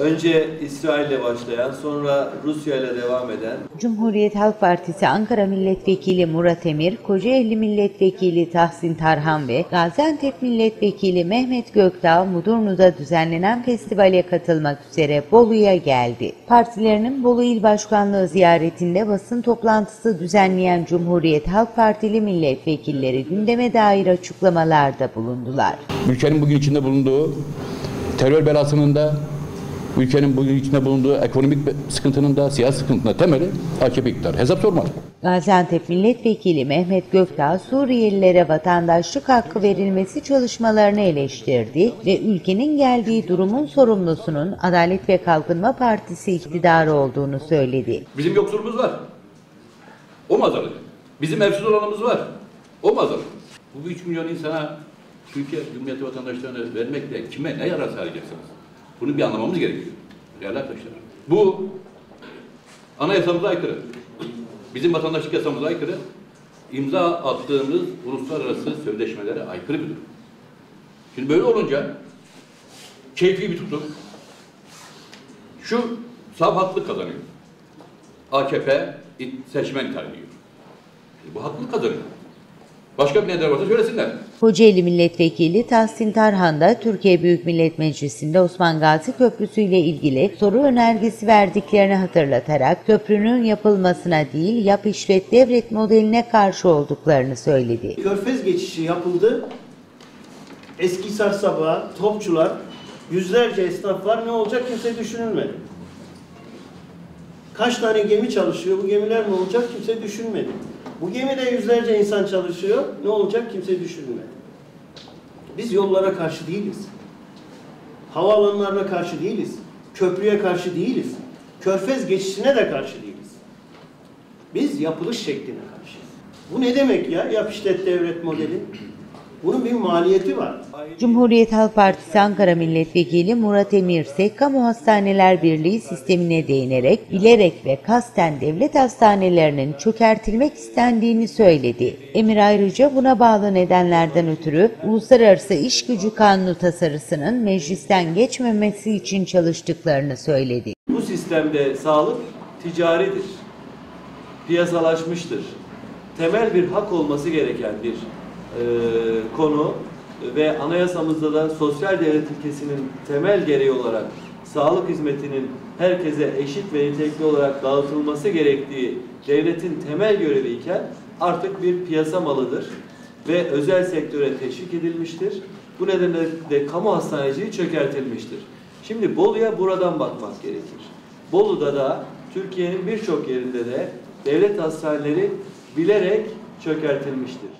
Önce İsrail'le başlayan, sonra Rusya ile devam eden Cumhuriyet Halk Partisi Ankara Milletvekili Murat Emir, Kocaeli Milletvekili Tahsin Tarhan ve Gaziantep Milletvekili Mehmet Gökdağ Mudurnu'da düzenlenen festivale katılmak üzere Bolu'ya geldi. Partilerinin Bolu İl Başkanlığı ziyaretinde basın toplantısı düzenleyen Cumhuriyet Halk Partili milletvekilleri gündeme dair açıklamalarda bulundular. ülkenin bugün içinde bulunduğu terör belasının da ülkenin bugün içinde bulunduğu ekonomik sıkıntının da siyasi sıkıntının temeli AKP iktidarı. Hesap sormalı. Gaziantep Milletvekili Mehmet Gökdağ, Suriyelilere vatandaşlık hakkı verilmesi çalışmalarını eleştirdi ve ülkenin geldiği durumun sorumlusunun Adalet ve Kalkınma Partisi iktidarı olduğunu söyledi. Bizim yoksulumuz var. O mu azalacak? Bizim evsiz olanımız var. O mu azalacak? Bu 3 milyon insana Türkiye Cumhuriyeti vatandaşlarını vermekle kime ne yarar sağlayacaksınız? Bunu bir anlamamız gerekiyor. Değerli arkadaşlar. Bu anayasamıza aykırı. Bizim vatandaşlık yasamıza aykırı. imza attığımız uluslararası sözleşmelere aykırı bir durum. Şimdi böyle olunca keyfi bir tutum şu saf haklılık kazanıyor. AKP seçmen. Şimdi bu haklılık kazanıyor. Başka bir neden varsa söylesinler. Kocaeli Milletvekili Tahsin Tarhan da Türkiye Büyük Millet Meclisi'nde Osman Gazi Köprüsü ile ilgili soru önergesi verdiklerini hatırlatarak köprünün yapılmasına değil yap işlet devlet modeline karşı olduklarını söyledi. Körfez geçişi yapıldı. Eskisar Sabah, Topçular, yüzlerce esnaf var. Ne olacak kimse düşünülmedi. Kaç tane gemi çalışıyor? Bu gemiler ne olacak? Kimse düşünmedi. Bu gemide yüzlerce insan çalışıyor. Ne olacak? Kimse düşünmedi. Biz yollara karşı değiliz. Havaalanlarına karşı değiliz. Köprüye karşı değiliz. Körfez geçişine de karşı değiliz. Biz yapılış şekline karşıyız. Bu ne demek ya? Yap işlet devlet modeli. Bunun bir maliyeti var. Cumhuriyet Halk Partisi Ankara Milletvekili Murat Emir ise Kamu Hastaneler Birliği sistemine değinerek bilerek ve kasten devlet hastanelerinin çökertilmek istendiğini söyledi. Emir ayrıca buna bağlı nedenlerden ötürü Uluslararası İş Gücü Kanunu tasarısının meclisten geçmemesi için çalıştıklarını söyledi. bu sistemde sağlık ticaridir. Piyasalaşmıştır. Temel bir hak olması gereken bir e, konu ve anayasamızda da sosyal devlet ilkesinin temel gereği olarak sağlık hizmetinin herkese eşit ve nitelikli olarak dağıtılması gerektiği devletin temel göreviyken artık bir piyasa malıdır ve özel sektöre teşvik edilmiştir. Bu nedenle de kamu hastaneciliği çökertilmiştir. Şimdi Bolu'ya buradan bakmak gerekir. Bolu'da da Türkiye'nin birçok yerinde de devlet hastaneleri bilerek çökertilmiştir.